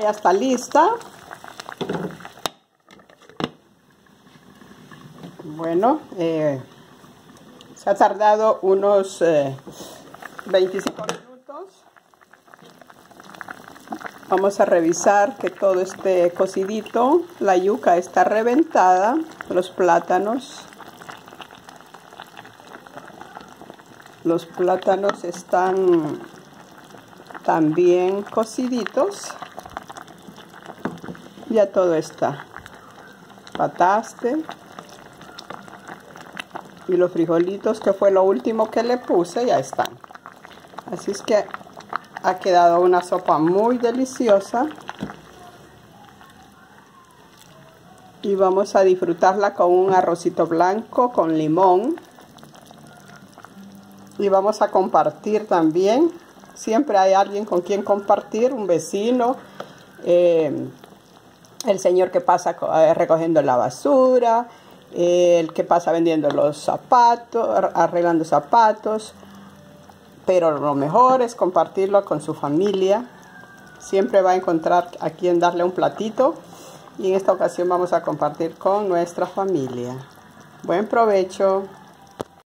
Ya está lista. Bueno, eh, se ha tardado unos 25 eh, minutos. Vamos a revisar que todo esté cocidito. La yuca está reventada. Los plátanos. Los plátanos están también cociditos. Ya todo está. Pataste. Y los frijolitos, que fue lo último que le puse, ya están. Así es que ha quedado una sopa muy deliciosa. Y vamos a disfrutarla con un arrocito blanco con limón. Y vamos a compartir también. Siempre hay alguien con quien compartir, un vecino, eh, el señor que pasa eh, recogiendo la basura, el que pasa vendiendo los zapatos, arreglando zapatos, pero lo mejor es compartirlo con su familia. Siempre va a encontrar a quien darle un platito y en esta ocasión vamos a compartir con nuestra familia. Buen provecho.